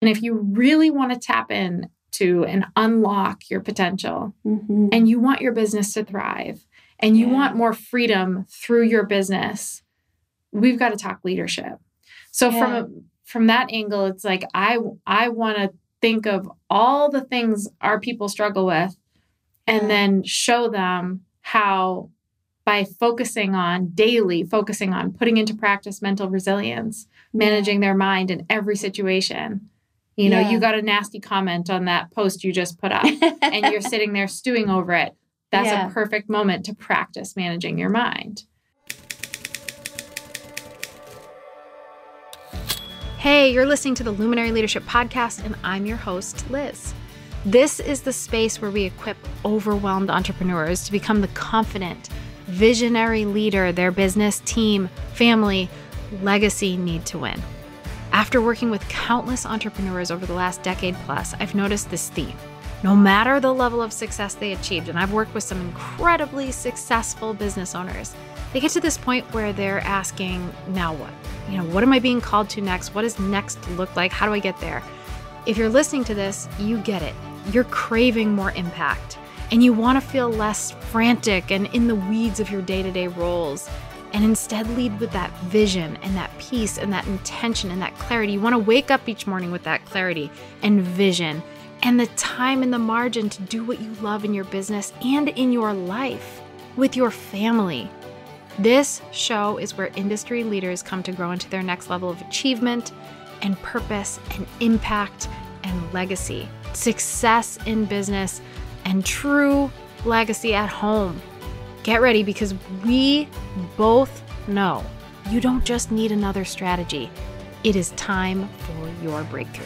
And if you really want to tap in to and unlock your potential Mhm. and you want your business to thrive and you Yeah. want more freedom through your business, we've got to talk leadership. So from Yeah. a, from that angle, it's like I I want to think of all the things our people struggle with and Yeah. then show them how by focusing on daily focusing on putting into practice mental resilience managing their mind in every situation you know Yeah. you got a nasty comment on that post you just put up and you're sitting there stewing over it that's Yeah. a perfect moment to practice managing your mind Hey, you're listening to the Luminary Leadership Podcast, and I'm your host, Liz. This is the space where we equip overwhelmed entrepreneurs to become the confident, visionary leader their business, team, family, legacy need to win. After working with countless entrepreneurs over the last decade plus, I've noticed this theme. No matter the level of success they achieved, and I've worked with some incredibly successful business owners, they get to this point where they're asking, now what? You know, what am I being called to next? What does next look like? How do I get there? If you're listening to this, you get it. You're craving more impact and you want to feel less frantic and in the weeds of your day to day roles and instead lead with that vision and that peace and that intention and that clarity. You want to wake up each morning with that clarity and vision and the time and the margin to do what you love in your business and in your life with your family. This show is where industry leaders come to grow into their next level of achievement and purpose and impact and legacy, success in business, and true legacy at home. Get ready because we both know you don't just need another strategy, it is time for your breakthrough.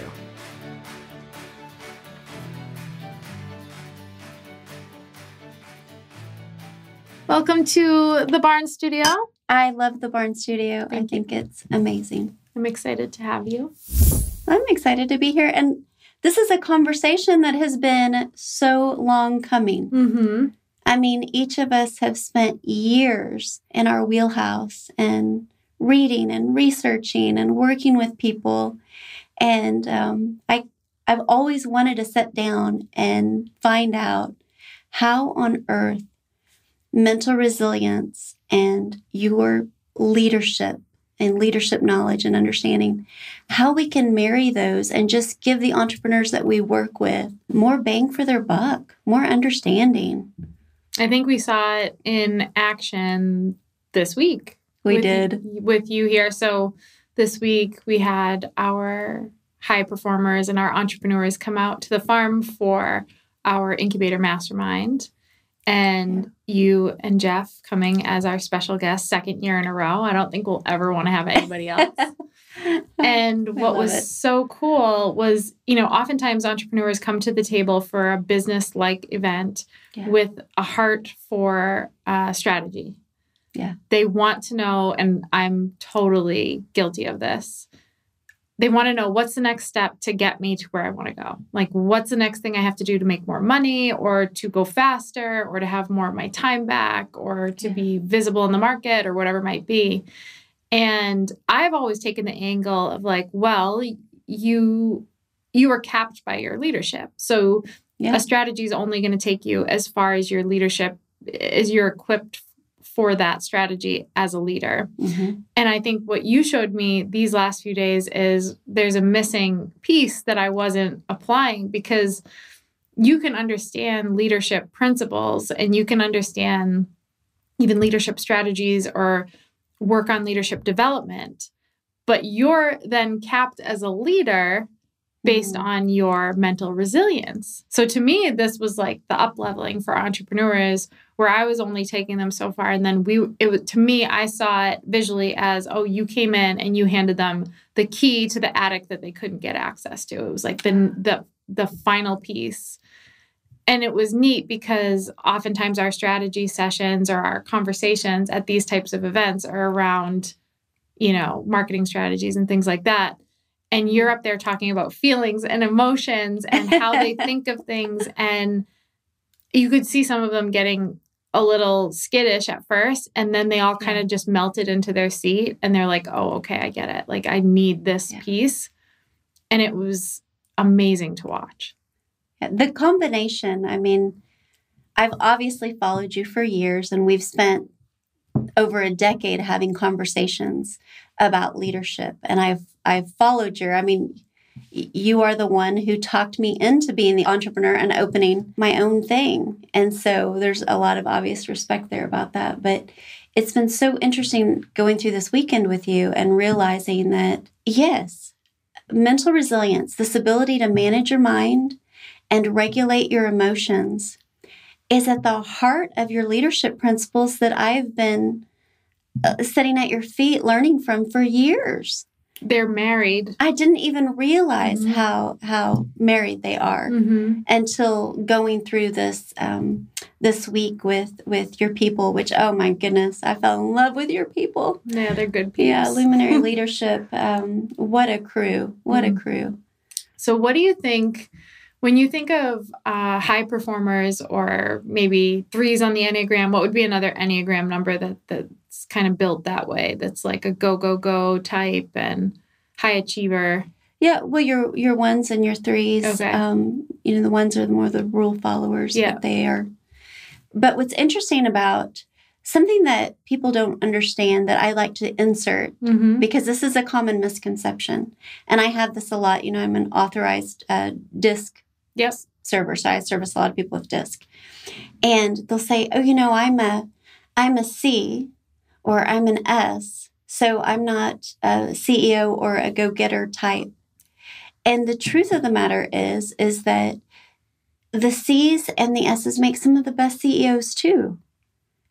Welcome to the Barn Studio. I love the Barn Studio. I Thank you. think it's amazing. I'm excited to have you. I'm excited to be here. And this is a conversation that has been so long coming. Mm-hmm. I mean, each of us have spent years in our wheelhouse and reading and researching and working with people. And um, I, I've always wanted to sit down and find out how on earth mental resilience and your leadership and leadership knowledge and understanding how we can marry those and just give the entrepreneurs that we work with more bang for their buck, more understanding. I think we saw it in action this week. We with, did. with you here. So this week we had our high performers and our entrepreneurs come out to the farm for our incubator mastermind. And you and Jeff coming as our special guest second year in a row. I don't think we'll ever want to have anybody else. And what was it. so cool was, you know, oftentimes entrepreneurs come to the table for a business like event Yeah. with a heart for uh, strategy. Yeah. They want to know, and I'm totally guilty of this. They want to know what's the next step to get me to where I want to go. Like, what's the next thing I have to do to make more money or to go faster or to have more of my time back or to Yeah. be visible in the market or whatever it might be. And I've always taken the angle of like, well, you you are capped by your leadership. So Yeah. a strategy is only going to take you as far as your leadership as you're equipped for that strategy as a leader. Mhm. And I think what you showed me these last few days is there's a missing piece that I wasn't applying because you can understand leadership principles and you can understand even leadership strategies or work on leadership development, but you're then capped as a leader based Mhm. on your mental resilience. So to me, this was like the up leveling for entrepreneurs where I was only taking them so far. And then we, it was to me, I saw it visually as, oh, you came in and you handed them the key to the attic that they couldn't get access to. It was like the the the final piece. And it was neat because oftentimes our strategy sessions or our conversations at these types of events are around, you know, marketing strategies and things like that and you're up there talking about feelings and emotions and how they think of things and you could see some of them getting a little skittish at first and then they all kind Yeah. of just melted into their seat and they're like oh okay i get it like i need this Yeah. piece and it was amazing to watch. The combination, I mean, I've obviously followed you for years, and we've spent over a decade having conversations about leadership. And I've I've followed your, I mean, you are the one who talked me into being the entrepreneur and opening my own thing. And so there's a lot of obvious respect there about that. But it's been so interesting going through this weekend with you and realizing that, yes, mental resilience, this ability to manage your mind and regulate your emotions, is at the heart of your leadership principles that I've been uh, sitting at your feet learning from for years. They're married. I didn't even realize mm-hmm. how how married they are mm-hmm. until going through this um, this week with with your people. Which oh my goodness, I fell in love with your people. Yeah, they're good people. Yeah, luminary leadership. Um, what a crew! What mm-hmm. a crew! So, what do you think? When you think of uh, high performers or maybe threes on the Enneagram, what would be another Enneagram number that that's kind of built that way? That's like a go, go, go type and high achiever. Yeah, well, your your ones and your threes. Okay. Um, you know, the ones are more the rule followers. Yeah. they are. But what's interesting about something that people don't understand that I like to insert mm-hmm. because this is a common misconception, and I have this a lot. You know, I'm an authorized uh, disc Yes. Server. So I service a lot of people with disc. And they'll say, Oh, you know, I'm a I'm a C or I'm an S, so I'm not a CEO or a go-getter type. And the truth of the matter is, is that the C's and the S's make some of the best CEOs too.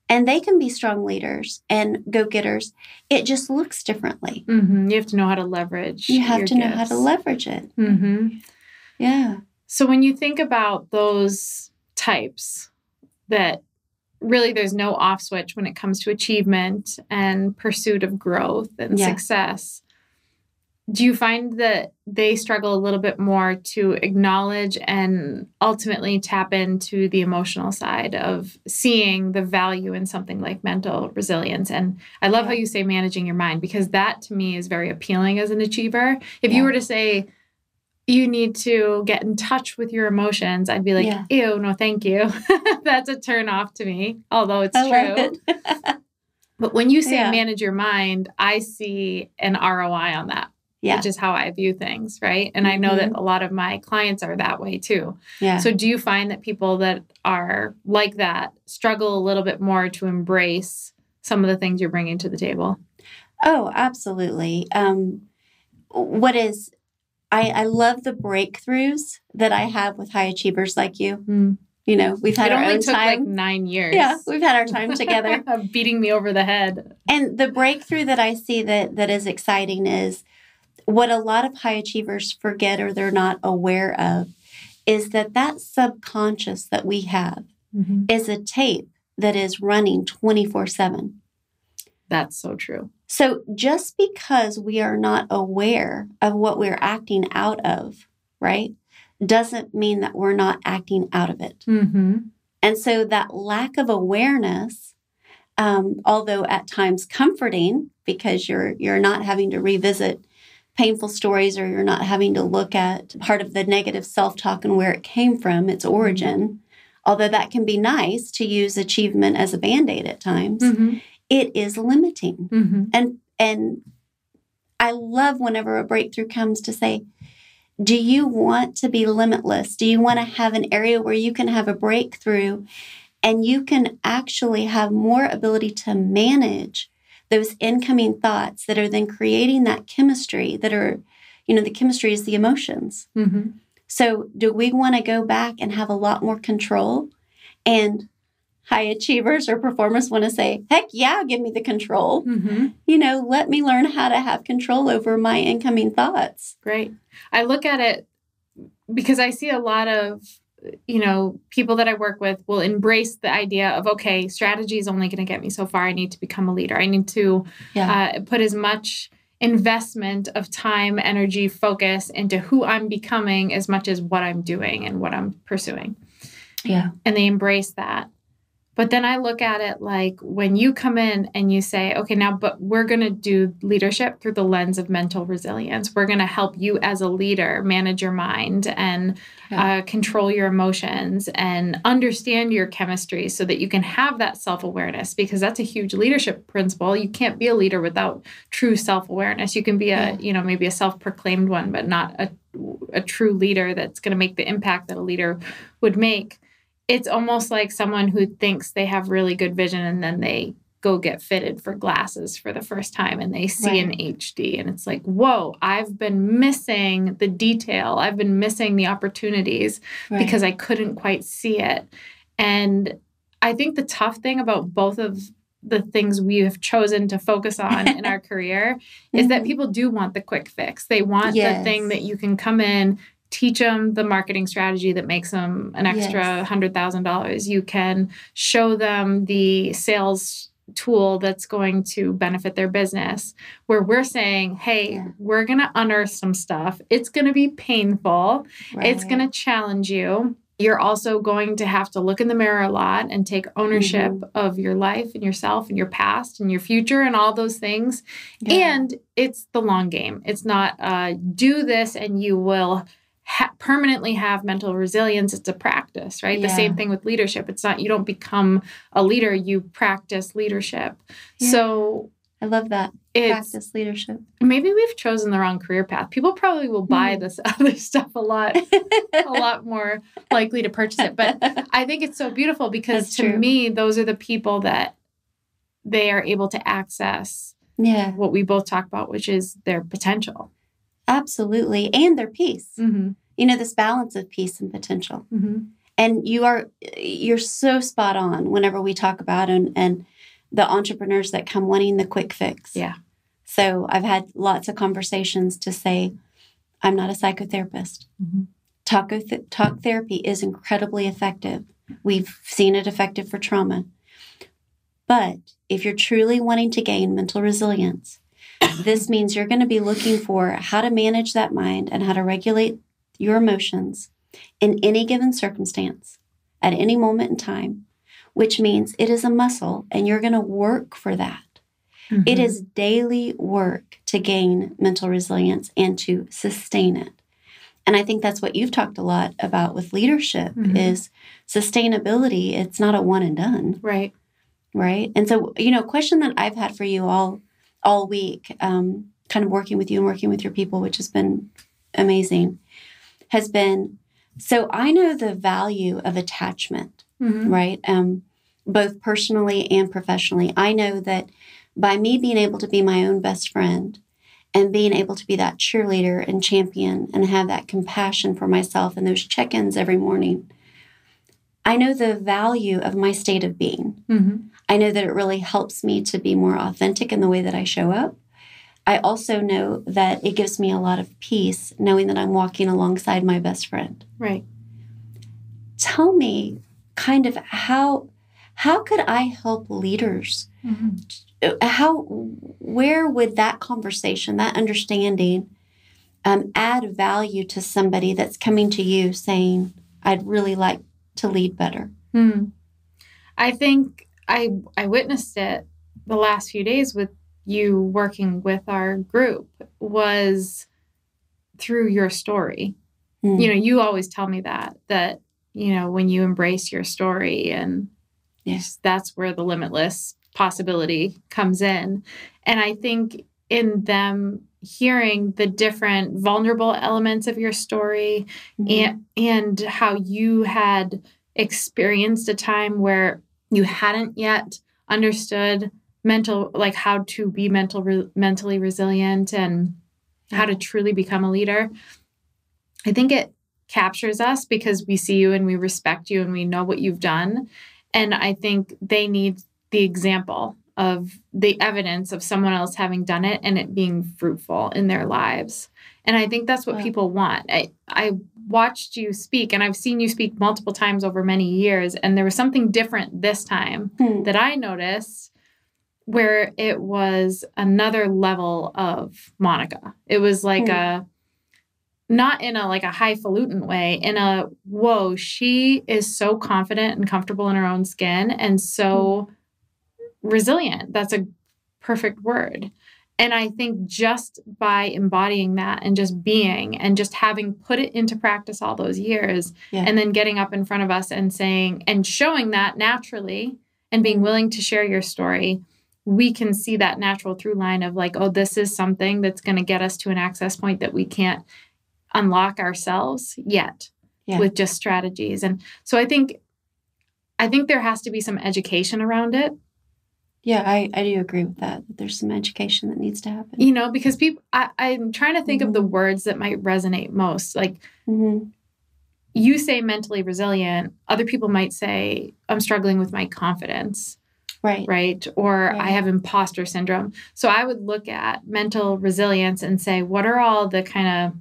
And they can be strong leaders and go getters. It just looks differently. Mm-hmm. You have to know how to leverage. You have to gifts. know how to leverage it. Mm-hmm. Yeah. So when you think about those types that really there's no off switch when it comes to achievement and pursuit of growth and yeah. success, do you find that they struggle a little bit more to acknowledge and ultimately tap into the emotional side of seeing the value in something like mental resilience and i love yeah. how you say managing your mind because that to me is very appealing as an achiever if yeah. you were to say you need to get in touch with your emotions, I'd be like, yeah. ew, no, thank you. That's a turn off to me, although it's I true. It. but when you say yeah. manage your mind, I see an ROI on that. Yeah. Which is how I view things, right? And mm-hmm. I know that mm-hmm. a lot of my clients are that way too. Yeah. So do you find that people that are like that struggle a little bit more to embrace some of the things you're bringing to the table? Oh, absolutely. Um, what is I, I love the breakthroughs that I have with high achievers like you. Mm. You know, we've had it our only own took time. like nine years. Yeah, we've had our time together. beating me over the head. And the breakthrough that I see that that is exciting is what a lot of high achievers forget or they're not aware of is that that subconscious that we have mm-hmm. is a tape that is running 24 7. That's so true. So just because we are not aware of what we're acting out of, right, doesn't mean that we're not acting out of it. Mm-hmm. And so that lack of awareness, um, although at times comforting because you're you're not having to revisit painful stories or you're not having to look at part of the negative self-talk and where it came from, its mm-hmm. origin. Mm-hmm. Although that can be nice to use achievement as a band-aid at times. Mm-hmm it is limiting. Mm-hmm. And and I love whenever a breakthrough comes to say, do you want to be limitless? Do you want to have an area where you can have a breakthrough and you can actually have more ability to manage those incoming thoughts that are then creating that chemistry that are, you know, the chemistry is the emotions. Mm-hmm. So, do we want to go back and have a lot more control and high achievers or performers want to say, heck yeah, give me the control. Mm-hmm. You know, let me learn how to have control over my incoming thoughts. Great. I look at it because I see a lot of you know people that i work with will embrace the idea of okay strategy is only going to get me so far i need to become a leader i need to yeah. uh, put as much investment of time energy focus into who i'm becoming as much as what i'm doing and what i'm pursuing yeah and they embrace that But then I look at it like when you come in and you say, okay, now, but we're going to do leadership through the lens of mental resilience. We're going to help you as a leader manage your mind and yeah. uh, control your emotions and understand your chemistry so that you can have that self awareness because that's a huge leadership principle. You can't be a leader without true self awareness. You can be a, yeah. you know, maybe a self proclaimed one, but not a, a true leader that's going to make the impact that a leader would make it's almost like someone who thinks they have really good vision and then they go get fitted for glasses for the first time and they see right. an HD and it's like, whoa, I've been missing the detail. I've been missing the opportunities right. because I couldn't quite see it. And I think the tough thing about both of the things we have chosen to focus on in our career is mm-hmm. that people do want the quick fix. They want yes. the thing that you can come in, teach them the marketing strategy that makes them an extra $100,000. You can show them the sales tool that's going to benefit their business where we're saying hey yeah. we're going to unearth some stuff it's going to be painful right. it's going to challenge you you're also going to have to look in the mirror a lot and take ownership mm-hmm. of your life and yourself and your past and your future and all those things yeah. and it's the long game it's not uh, do this and you will ha- permanently have mental resilience it's a practice right? Yeah. the same thing with leadership. It's not you don't become a leader you practice leadership. Yeah. so i love that. practice leadership. Maybe we've chosen the wrong career path. People probably will buy mm. this other stuff a lot a lot more likely to purchase it. But i think it's so beautiful because That's to true. me those are the people that they are able to access yeah. what we both talk about which is their potential Absolutely. And their peace. Mm-hmm. You know, this balance of peace and potential. Mm-hmm. And you are, you're so spot on whenever we talk about and, and the entrepreneurs that come wanting the quick fix. Yeah. So I've had lots of conversations to say, I'm not a psychotherapist. Mm-hmm. Talk, th- talk therapy is incredibly effective. We've seen it effective for trauma. But if you're truly wanting to gain mental resilience, this means you're going to be looking for how to manage that mind and how to regulate your emotions in any given circumstance at any moment in time, which means it is a muscle and you're going to work for that. Mm-hmm. It is daily work to gain mental resilience and to sustain it. And I think that's what you've talked a lot about with leadership mm-hmm. is sustainability. It's not a one and done. Right. Right. And so, you know, question that I've had for you all all week, um, kind of working with you and working with your people, which has been amazing, has been so I know the value of attachment, mm-hmm. right? Um, both personally and professionally. I know that by me being able to be my own best friend and being able to be that cheerleader and champion and have that compassion for myself and those check ins every morning, I know the value of my state of being. Mm-hmm. I know that it really helps me to be more authentic in the way that I show up. I also know that it gives me a lot of peace knowing that I'm walking alongside my best friend. Right. Tell me kind of how how could I help leaders? Mm-hmm. How where would that conversation, that understanding um, add value to somebody that's coming to you saying, I'd really like to lead better? Mm. I think I I witnessed it the last few days with you working with our group was through your story. Mm. You know, you always tell me that that you know when you embrace your story and yes, that's where the limitless possibility comes in. And I think in them hearing the different vulnerable elements of your story mm-hmm. and and how you had experienced a time where you hadn't yet understood mental like how to be mental re- mentally resilient and how to truly become a leader i think it captures us because we see you and we respect you and we know what you've done. And i think they need the example of the evidence of someone else having done it and it being fruitful in their lives and i think that's what people want i i watched you speak and I've seen you speak multiple times over many years and there was something different this time hmm. that I noticed where it was another level of Monica. It was like hmm. a not in a like a highfalutin way, in a whoa, she is so confident and comfortable in her own skin and so resilient. That's a perfect word. And I think just by embodying that and just being and just having put it into practice all those years Yeah. and then getting up in front of us and saying and showing that naturally and being willing to share your story, we can see that natural through line of like, oh, this is something that's going to get us to an access point that we can't unlock ourselves yet Yeah. with just strategies. And so I think I think there has to be some education around it Yeah, I, I do agree with that. That there's some education that needs to happen. you know because people I, i'm trying to think of the Mhm. words that might resonate most like hmm you say mentally resilient other people might say i'm struggling with my confidence Right. right or i have imposter syndrome so i would look at mental resilience and say what are all the kind of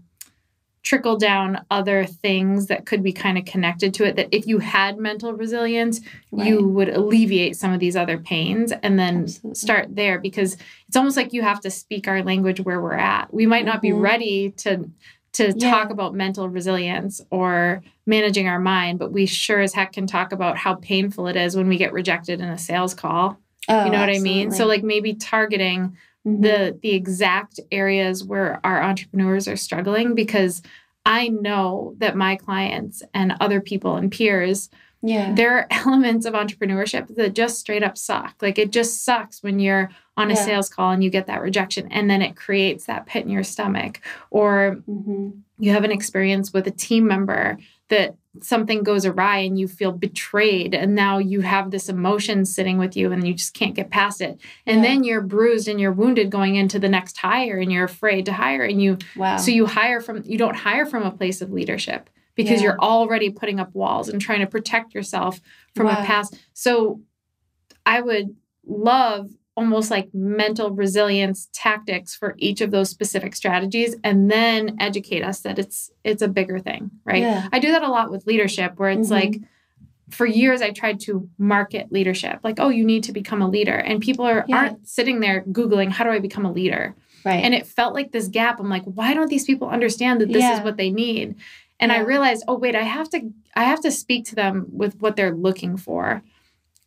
trickle down other things that could be kind of connected to it that if you had mental resilience Right. you would alleviate some of these other pains and then Absolutely. start there because it's almost like you have to speak our language where we're at. We might not be Mhm. ready to to Yeah. talk about mental resilience or managing our mind, but we sure as heck can talk about how painful it is when we get rejected in a sales call. Oh, you know what I mean? So like maybe targeting Mhm. the the exact areas where our entrepreneurs are struggling because I know that my clients and other people and peers yeah. there are elements of entrepreneurship that just straight up suck. Like it just sucks when you're on a Yeah. sales call and you get that rejection and then it creates that pit in your stomach. Or hmm you have an experience with a team member that something goes awry and you feel betrayed and now you have this emotion sitting with you and you just can't get past it. And Yeah. then you're bruised and you're wounded going into the next hire and you're afraid to hire and you Wow. so you hire from you don't hire from a place of leadership because Yeah. you're already putting up walls and trying to protect yourself from Wow. a past. So I would love almost like mental resilience tactics for each of those specific strategies and then educate us that it's it's a bigger thing, right? Yeah. I do that a lot with leadership where it's Mhm. like for years I tried to market leadership. Like, oh, you need to become a leader. And people are Yeah. aren't sitting there googling how do I become a leader? right. and it felt like this gap i'm like why don't these people understand that this is what they need and i realized oh wait i have to i have to speak to them with what they're looking for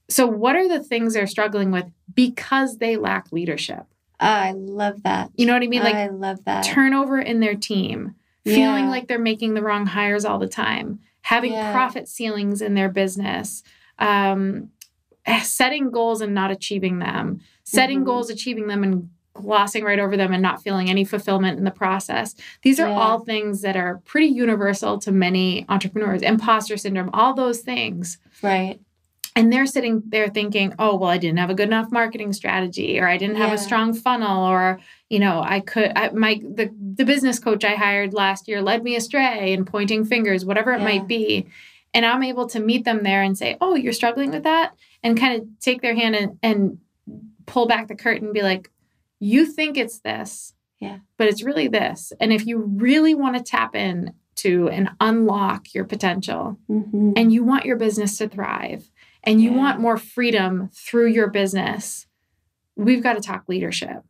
so what are the things they're struggling with because they lack leadership I love that. you know what i mean like I love that. turnover in their team feeling Yeah. like they're making the wrong hires all the time having Yeah. profit ceilings in their business um, setting goals and not achieving them setting Mhm. goals achieving them and glossing right over them and not feeling any fulfillment in the process these are Yeah. all things that are pretty universal to many entrepreneurs imposter syndrome all those things right. And they're sitting there thinking oh well i didn't have a good enough marketing strategy or i didn't have Yeah. a strong funnel or you know i could I, my the, the business coach i hired last year led me astray and pointing fingers whatever it Yeah. might be and i'm able to meet them there and say oh you're struggling with that and kind of take their hand and, and pull back the curtain and be like you think it's this Yeah. but it's really this and if you really want to tap in to and unlock your potential hmm and you want your business to thrive and you Yeah. want more freedom through your business we've got to talk leadership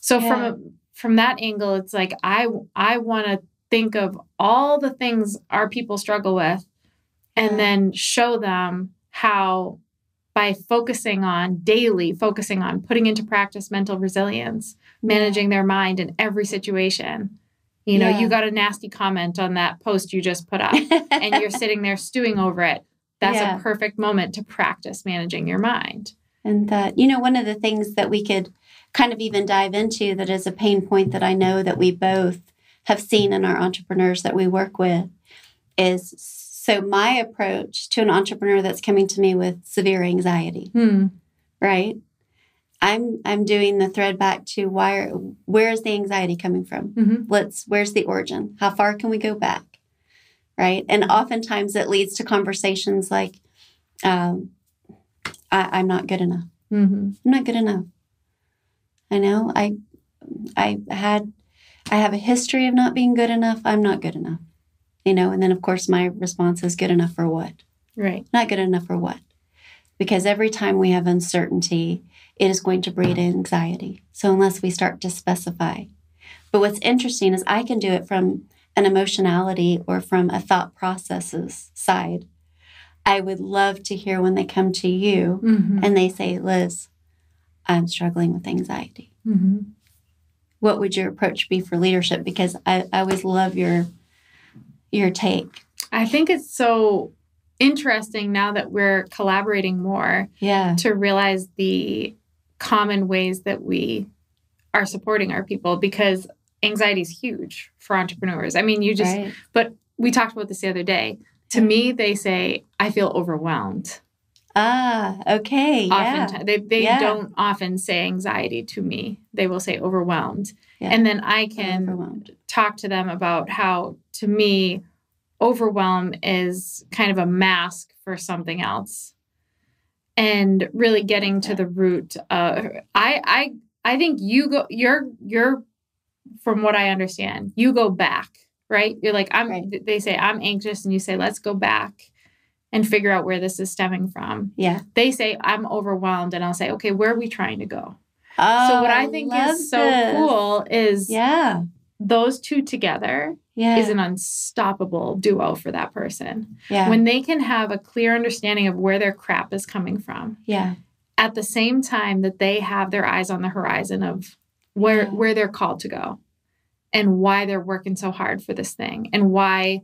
so from Yeah. a, from that angle it's like i i want to think of all the things our people struggle with and Yeah. then show them how by focusing on daily focusing on putting into practice mental resilience managing their mind in every situation you know you got a nasty comment on that post you just put up and you're sitting there stewing over it, that's Yeah. a perfect moment to practice managing your mind. And that, you know, one of the things that we could kind of even dive into that is a pain point that I know that we both have seen in our entrepreneurs that we work with is so my approach to an entrepreneur that's coming to me with severe anxiety, Hmm. right? I'm I'm doing the thread back to why where is the anxiety coming from? Mhm. Let's where's the origin? How far can we go back? Right? And oftentimes it leads to conversations like um, I, I'm not good enough. Mhm. I'm not good enough. I know. I I had I have a history of not being good enough. I'm not good enough. You know, and then of course my response is good enough for what? Right. Not good enough for what? Because every time we have uncertainty, it is going to breed anxiety. So unless we start to specify. But what's interesting is I can do it from an emotionality or from a thought processes side. I would love to hear when they come to you Mhm. and they say, Liz, I'm struggling with anxiety. Mhm. What would your approach be for leadership? Because I, I always love your your take. I think it's so interesting now that we're collaborating more Yeah. to realize the common ways that we are supporting our people because anxiety is huge for entrepreneurs. I mean, you just, right. but we talked about this the other day. To me, they say, I feel overwhelmed. Ah, okay. Yeah. They, they Yeah. don't often say anxiety to me. They will say overwhelmed. Yeah. And then I can talk to them about how, to me, overwhelm is kind of a mask for something else. And really getting to the root of I I I think you go you're you're from what I understand, you go back, right? You're like, I'm Right. they say I'm anxious, and you say, let's go back and figure out where this is stemming from. Yeah. They say I'm overwhelmed, and I'll say, okay, where are we trying to go? Oh, so what I oh, think love is so this. cool is Yeah. those two together Yeah. is an unstoppable duo for that person. yeah. When they can have a clear understanding of where their crap is coming from, yeah. at the same time that they have their eyes on the horizon of where Yeah. where they're called to go and why they're working so hard for this thing and why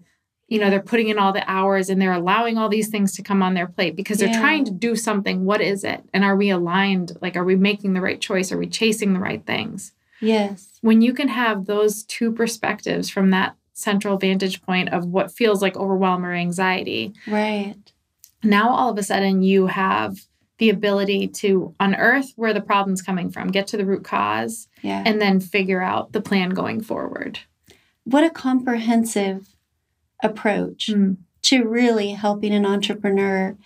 you know they're putting in all the hours and they're allowing all these things to come on their plate because they're Yeah. trying to do something what is it and are we aligned like are we making the right choice are we chasing the right things Yes. when you can have those two perspectives from that central vantage point of what feels like overwhelm or anxiety Right. now all of a sudden you have the ability to unearth where the problem's coming from get to the root cause Yeah. and then figure out the plan going forward what a comprehensive approach Mm. to really helping an entrepreneur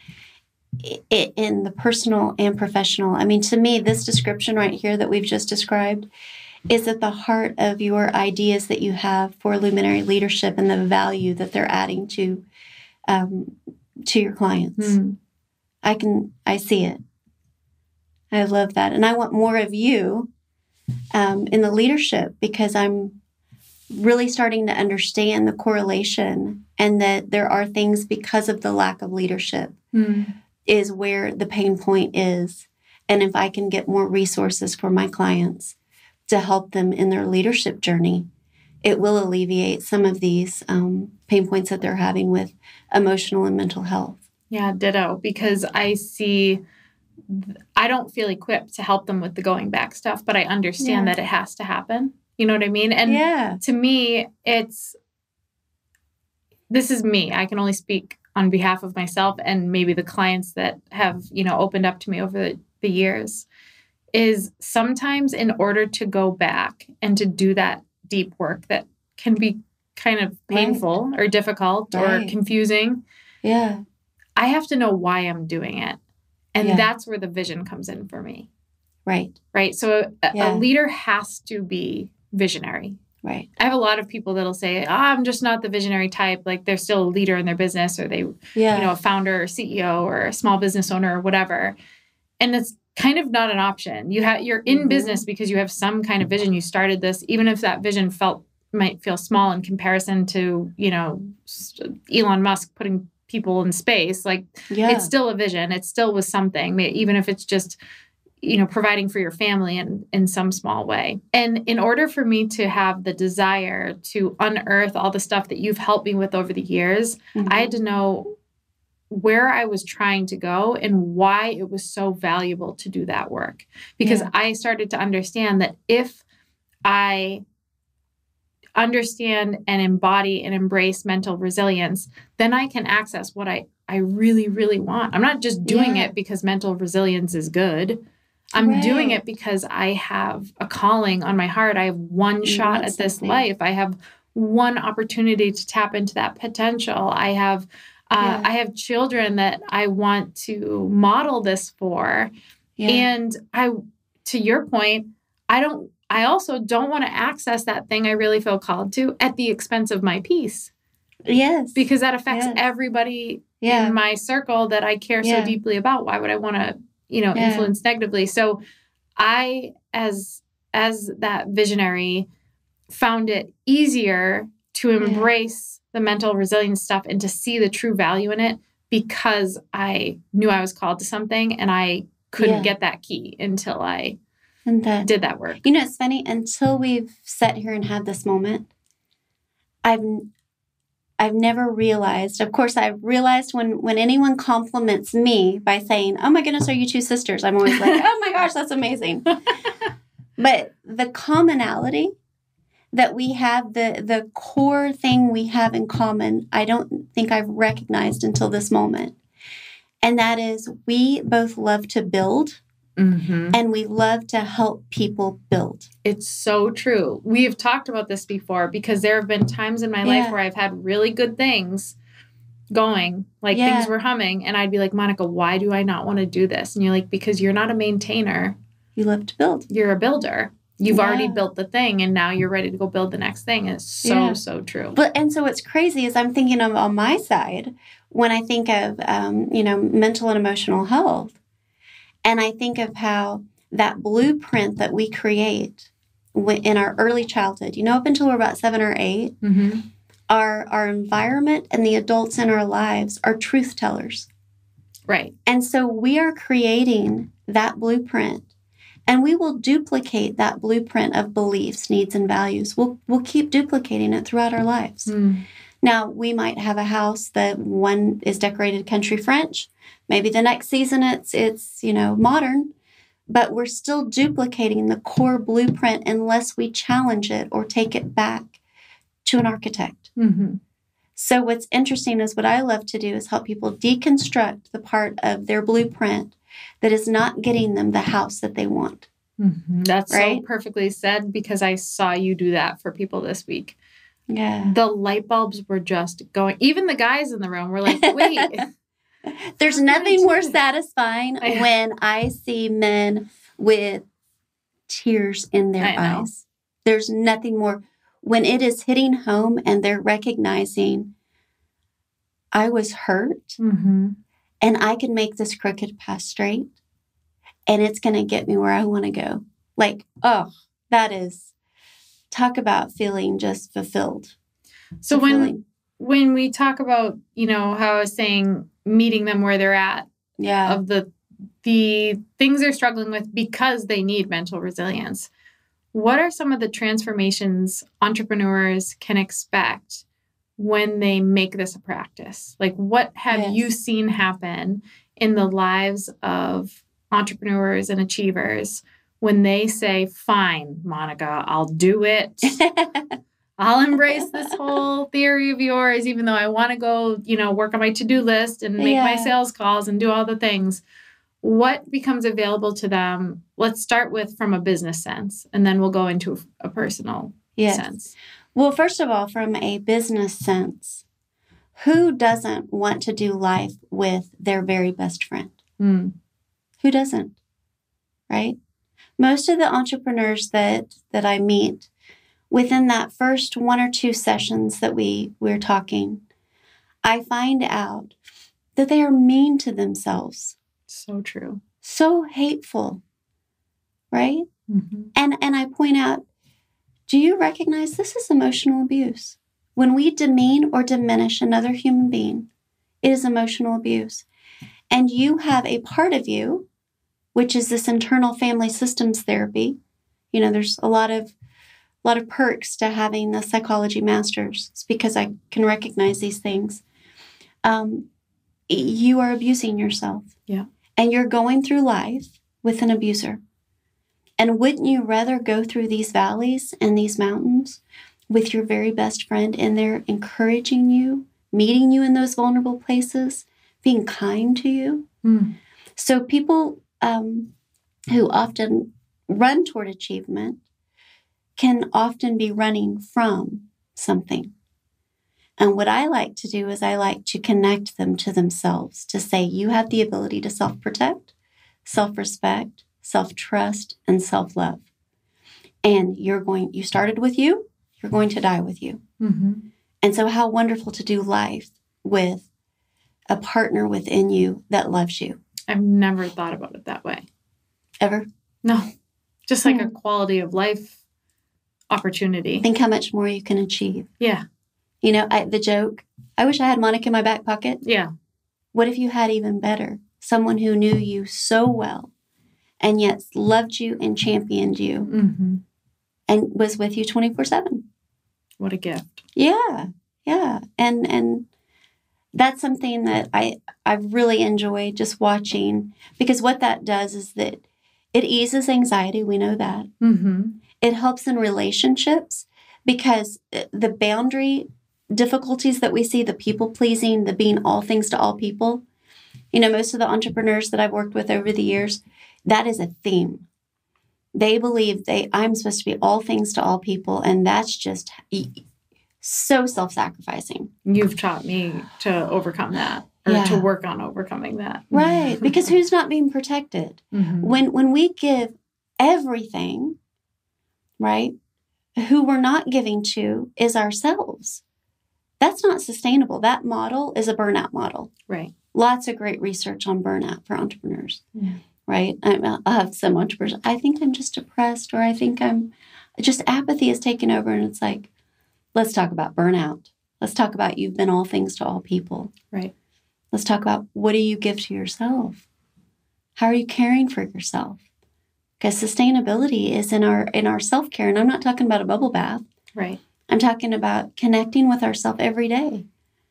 in the personal and professional. I mean, to me, this description right here that we've just described is at the heart of your ideas that you have for luminary leadership and the value that they're adding to um, to your clients. Mm. I can I see it. I love that, and I want more of you um, in the leadership because I'm really starting to understand the correlation and that there are things because of the lack of leadership Mm. is where the pain point is, and if I can get more resources for my clients to help them in their leadership journey. It will alleviate some of these um, pain points that they're having with emotional and mental health. Yeah ditto because i see i don't feel equipped to help them with the going back stuff but i understand Yeah. that it has to happen. You know what i mean? And yeah, to me it's this is me. I can only speak on behalf of myself and maybe the clients that have you know opened up to me over the, the years is sometimes in order to go back and to do that deep work that can be kind of Right. painful or difficult or confusing yeah, i have to know why i'm doing it and Yeah. that's where the vision comes in for me right, right so a, Yeah. a leader has to be visionary right. I have a lot of people that'll say, oh, I'm just not the visionary type. Like they're still a leader in their business or they, Yeah, you know, a founder or CEO or a small business owner or whatever. And it's kind of not an option. You have you're in Mhm. business because you have some kind of vision. You started this, even if that vision felt might feel small in comparison to, you know, Elon Musk putting people in space. Like yeah, it's still a vision. It still was something, even if it's just, you know, providing for your family in, in some small way. And in order for me to have the desire to unearth all the stuff that you've helped me with over the years, Mhm. I had to know where I was trying to go and why it was so valuable to do that work. Because Yeah. I started to understand that if I understand and embody and embrace mental resilience, then I can access what I, I really, really want. I'm not just doing Yeah. it because mental resilience is good. I'm doing it because I have a calling on my heart. I have one You shot want at this something. life. I have one opportunity to tap into that potential. I have uh, Yeah. I have children that I want to model this for. yeah, And I to your point, I don't I also don't want to access that thing I really feel called to at the expense of my peace yes, because that affects Yes. everybody yeah, in my circle that I care Yeah. so deeply about. Why would I want to, you know, Yeah. influence negatively? So I as as that visionary found it easier to embrace the mental resilience stuff and to see the true value in it because I knew I was called to something and I couldn't get that key until I And that did that work. You know, it's funny. Until we've sat here and had this moment, I've I've never realized. Of course, I've realized when when anyone compliments me by saying, "Oh my goodness, are you two sisters?" I'm always like, "Oh my gosh, that's amazing." but the commonality that we have, the the core thing we have in common, I don't think I've recognized until this moment, and that is we both love to build Mm-hmm. and we love to help people build. It's so true. We have talked about this before because there have been times in my life where I've had really good things going, like Yeah. things were humming, and I'd be like, Monica, why do I not want to do this? And you're like, because you're not a maintainer, You love to build. you're a builder. You've already built the thing, and now you're ready to go build the next thing. And it's so, Yeah. so true. But and so what's crazy is I'm thinking of on my side when I think of um, you know mental and emotional health, and I think of how that blueprint that we create in our early childhood, you know, up until we're about seven or eight, Mm-hmm. our our environment and the adults in our lives are truth tellers. Right. And so we are creating that blueprint and we will duplicate that blueprint of beliefs, needs, and values. We'll, we'll keep duplicating it throughout our lives. Mm. Now, we might have a house that one is decorated country French. Maybe the next season it's, it's you know, modern, but we're still duplicating the core blueprint unless we challenge it or take it back to an architect. Mm-hmm. So what's interesting is what I love to do is help people deconstruct the part of their blueprint that is not getting them the house that they want. Mm-hmm. That's so perfectly said because I saw you do that for people this week. Yeah. The light bulbs were just going. Even the guys in the room were like, wait. There's How nothing more it? satisfying I- when I see men with tears in their I know. eyes. There's nothing more when it is hitting home and they're recognizing I was hurt mm-hmm. and I can make this crooked path straight and it's going to get me where I want to go. Like, oh, that is talk about feeling just fulfilled. So Fulfilling. when we talk about, you know, how I was saying meeting them where they're at yeah, of the the things they're struggling with because they need mental resilience. What are some of the transformations entrepreneurs can expect when they make this a practice? Like what have Yes. you seen happen in the lives of entrepreneurs and achievers when they say, "Fine, Monica, I'll do it." I'll embrace this whole theory of yours, even though I want to go, you know, work on my to do list and make my sales calls and do all the things. What becomes available to them? Let's start with from a business sense, and then we'll go into a personal yes. sense. Well, first of all, from a business sense, who doesn't want to do life with their very best friend? Mm, Who doesn't? Right? Most of the entrepreneurs that that I meet within that first one or two sessions that we we're talking, I find out that they are mean to themselves, so true. so hateful. Right? hmm And and I point out, do you recognize this is emotional abuse? When we demean or diminish another human being, it is emotional abuse. And you have a part of you, which is this internal family systems therapy. You know, there's a lot of a lot of perks to having the psychology masters. It's because I can recognize these things. Um, you are abusing yourself. Yeah. And you're going through life with an abuser. And wouldn't you rather go through these valleys and these mountains with your very best friend in there encouraging you, meeting you in those vulnerable places, being kind to you? Mm. So people um, who often run toward achievement can often be running from something. And what I like to do is I like to connect them to themselves to say, you have the ability to self protect, self respect, self trust, and self love. And you're going, you started with you, you're going to die with you. hmm And so, how wonderful to do life with a partner within you that loves you. I've never thought about it that way. Ever? No, just like Hmm. a quality of life opportunity. Think how much more you can achieve. yeah. You know, I, the joke, I wish I had Monica in my back pocket. Yeah. What if you had even better? Someone who knew you so well and yet loved you and championed you Mm-hmm. and was with you 24 7. What a gift. Yeah. Yeah. And, and, that's something that I I really enjoy just watching because what that does is that it eases anxiety. We know that Mm-hmm. It helps in relationships because uh, the boundary difficulties that we see, the people pleasing, the being all things to all people, you know, most of the entrepreneurs that I've worked with over the years, that is a theme. They believe they I'm supposed to be all things to all people, and that's just so self-sacrificing. You've taught me to overcome that or Yeah. to work on overcoming that. Right. Because who's not being protected? Mhm. when when we give everything right? Who we're not giving to is ourselves. That's not sustainable. That model is a burnout model. Right. lots of great research on burnout for entrepreneurs Yeah. right? I, I have some entrepreneurs i think i'm just depressed or i think i'm just apathy is taking over and it's like let's talk about burnout. Let's talk about you've been all things to all people. Right. let's talk about what do you give to yourself? How are you caring for yourself because sustainability is in our in our self-care and i'm not talking about a bubble bath. Right. i'm talking about connecting with ourselves every day.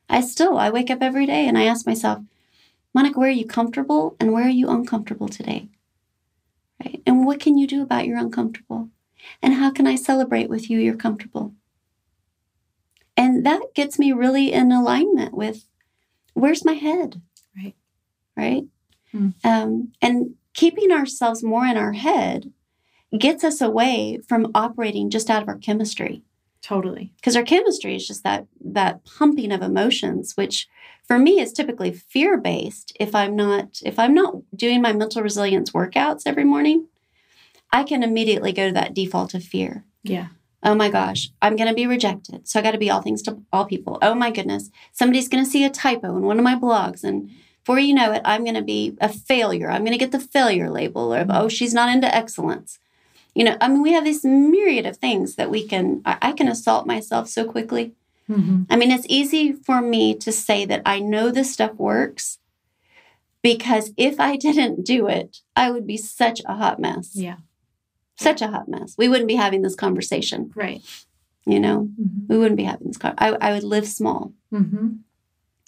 I still i wake up every day and i ask myself monica where are you comfortable and where are you uncomfortable today? Right? And what can you do about your uncomfortable? And how can i celebrate with you you're comfortable? And that gets me really in alignment with where's my head? Right. right? Hmm. um, and keeping ourselves more in our head gets us away from operating just out of our chemistry. Totally. because our chemistry is just that that pumping of emotions which for me is typically fear based if i'm not if i'm not doing my mental resilience workouts every morning i can immediately go to that default of fear. Yeah. oh my gosh i'm going to be rejected. So i got to be all things to all people. Oh my goodness somebody's going to see a typo in one of my blogs and before you know it i'm going to be a failure i'm going to get the failure label or oh she's not into excellence you know i mean we have this myriad of things that we can i, I can assault myself so quickly Mm-hmm. i mean it's easy for me to say that i know this stuff works because if i didn't do it i would be such a hot mess Yeah. such a hot mess we wouldn't be having this conversation Right. you know Mm-hmm. we wouldn't be having this con- I, I would live small Mm-hmm.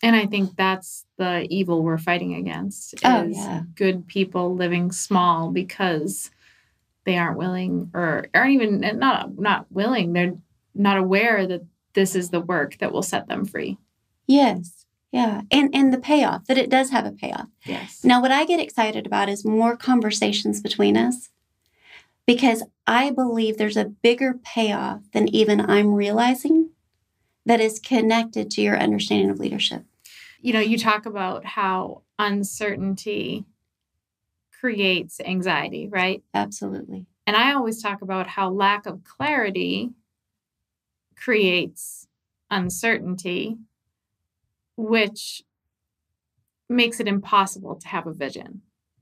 And I think that's the evil we're fighting against oh, is Oh, yeah. good people living small because they aren't willing or aren't even not not willing. They're not aware that this is the work that will set them free. yes yeah and and the payoff that it does have a payoff Yes. now what i get excited about is more conversations between us because i believe there's a bigger payoff than even i'm realizing that is connected to your understanding of leadership You know, you talk about how uncertainty creates anxiety, right? absolutely And I always talk about how lack of clarity creates uncertainty, which makes it impossible to have a vision.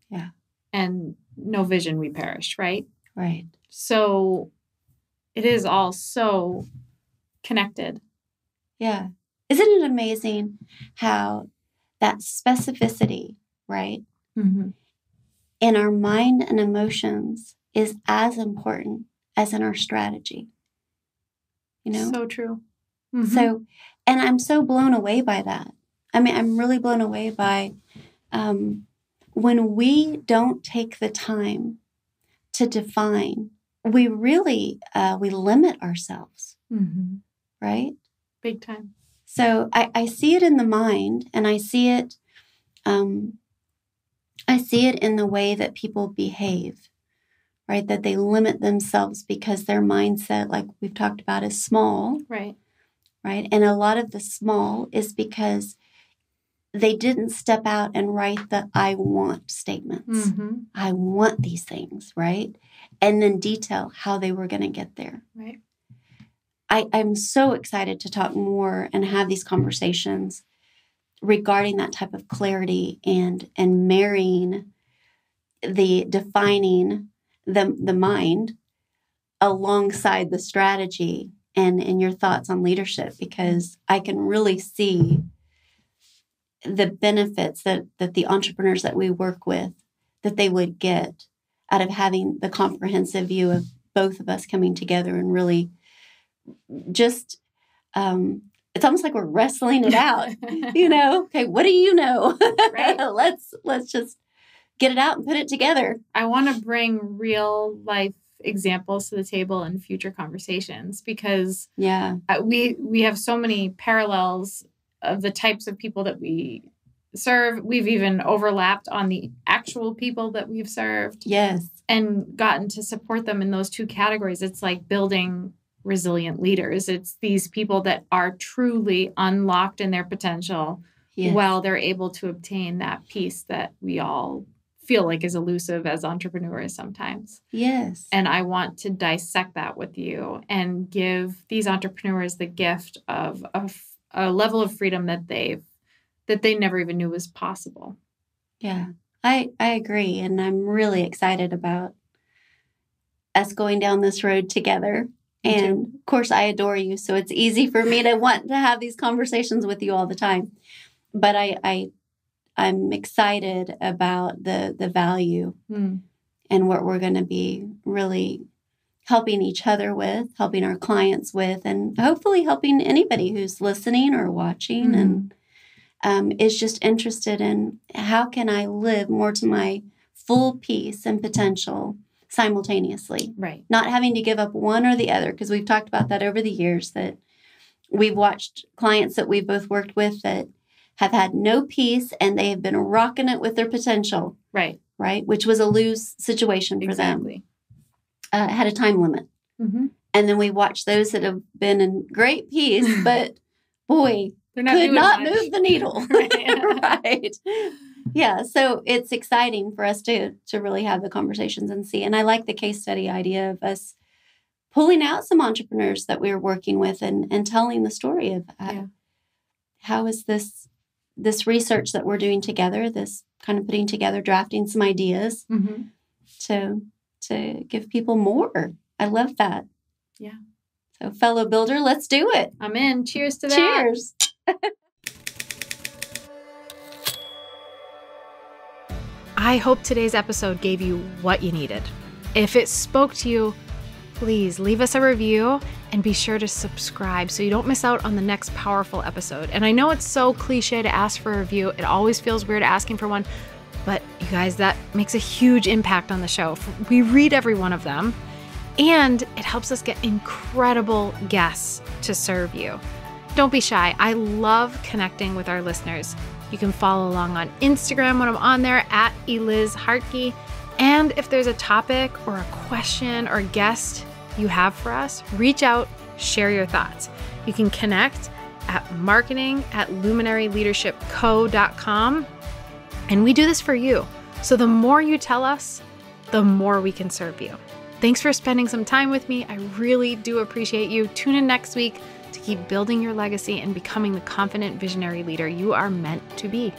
Yeah. And no vision, we perish, right? right So it is all so connected. Yeah. Isn't it amazing how that specificity, right, Mm-hmm. in our mind and emotions is as important as in our strategy? You know? So true. Mhm. So, and I'm so blown away by that. I mean, I'm really blown away by um, when we don't take the time to define, we really uh, we limit ourselves, Mhm. right? big time. So I, I see it in the mind, and I see it, um, I see it in the way that people behave, right? That they limit themselves because their mindset, like we've talked about, is small, Right. right? And a lot of the small is because they didn't step out and write the I want statements. Mm-hmm. I want these things, right? And then detail how they were going to get there. Right. I, I'm so excited to talk more and have these conversations regarding that type of clarity and and marrying the defining the the mind alongside the strategy and and your thoughts on leadership because I can really see the benefits that that the entrepreneurs that we work with that they would get out of having the comprehensive view of both of us coming together and really just um, it's almost like we're wrestling it out you know? Okay what do you know? Right. let's let's just get it out and put it together. I want to bring real life examples to the table in future conversations because yeah. We we have so many parallels of the types of people that we serve. We've even overlapped on the actual people that we've served yes. and gotten to support them in those two categories. It's like building resilient leaders it's these people that are truly unlocked in their potential yes. while they're able to obtain that peace that we all feel like is elusive as entrepreneurs sometimes. Yes. And I want to dissect that with you and give these entrepreneurs the gift of a, a level of freedom that they've that they never even knew was possible. Yeah. I I agree and I'm really excited about us going down this road together. And of course I adore you, so it's easy for me to want to have these conversations with you all the time. But I I I'm excited about the the value mm. and what we're going to be really helping each other with, helping our clients with, and hopefully helping anybody who's listening or watching mm. and um, is just interested in how can I live more to my full peace and potential simultaneously. Right. Not having to give up one or the other, because we've talked about that over the years that we've watched clients that we've both worked with that have had no peace and they have been rocking it with their potential. Right. Right. Which was a lose situation for exactly. them. Uh, had a time limit. Mm-hmm. And then we watch those that have been in great peace, but boy, not could not much. move the needle. right. Yeah. So it's exciting for us to to really have the conversations and see. And I like the case study idea of us pulling out some entrepreneurs that we are working with and and telling the story of uh, yeah. how is this this research that we're doing together, this kind of putting together, drafting some ideas mm-hmm. to to give people more. I love that. Yeah. So, fellow builder, let's do it. I'm in. Cheers to that. Cheers. I hope today's episode gave you what you needed. If it spoke to you, please leave us a review and be sure to subscribe so you don't miss out on the next powerful episode. And I know it's so cliche to ask for a review, it always feels weird asking for one, but you guys, that makes a huge impact on the show. We read every one of them, and it helps us get incredible guests to serve you. Don't be shy. I love connecting with our listeners. You can follow along on Instagram when I'm on there at Eliz Hartke. And if there's a topic or a question or a guest you have for us, reach out, share your thoughts. You can connect at marketing at luminaryleadershipco.com. And we do this for you. So the more you tell us, the more we can serve you. Thanks for spending some time with me. I really do appreciate you. Tune in next week to keep building your legacy and becoming the confident visionary leader you are meant to be.